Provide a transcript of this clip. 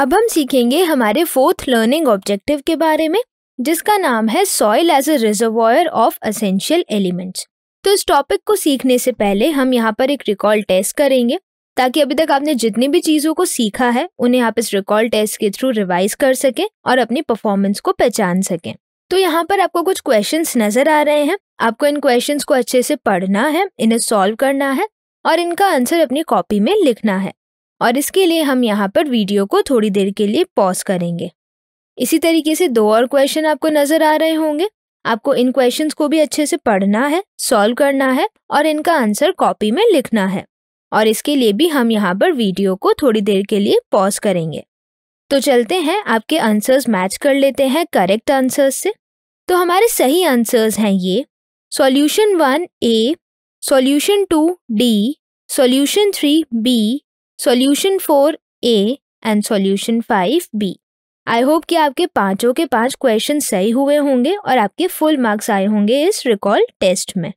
अब हम सीखेंगे हमारे फोर्थ लर्निंग ऑब्जेक्टिव के बारे में, जिसका नाम है soil as a reservoir of essential elements तो इस टॉपिक को सीखने से पहले हम यहाँ पर एक रिकॉल टेस्ट करेंगे, ताकि अभी तक आपने जितनी भी चीज़ों को सीखा है, उन्हें आप इस रिकॉल टेस्ट के थ्रू रिवाइज कर सकें और अपनी परफॉर्मेंस को पहचान सकें। तो यहाँ पर आपको कुछ क्वेश्चन नज़र आ रहे हैं। आपको इन क्वेश्चन को अच्छे से पढ़ना है, इन्हें सॉल्व करना है और इनका आंसर अपनी कॉपी में लिखना है। और इसके लिए हम यहाँ पर वीडियो को थोड़ी देर के लिए पॉज करेंगे। इसी तरीके से दो और क्वेश्चन आपको नज़र आ रहे होंगे। आपको इन क्वेश्चंस को भी अच्छे से पढ़ना है सॉल्व करना है और इनका आंसर कॉपी में लिखना है। और इसके लिए भी हम यहाँ पर वीडियो को थोड़ी देर के लिए पॉज करेंगे। तो चलते हैं, आपके आंसर्स मैच कर लेते हैं करेक्ट आंसर्स से। तो हमारे सही आंसर्स हैं ये। Solution one A solution two D solution three B solution four A and solution five B I hope कि आपके पाँचों के पाँच क्वेश्चन सही हुए होंगे और आपके फुल मार्क्स आए होंगे इस रिकॉल टेस्ट में।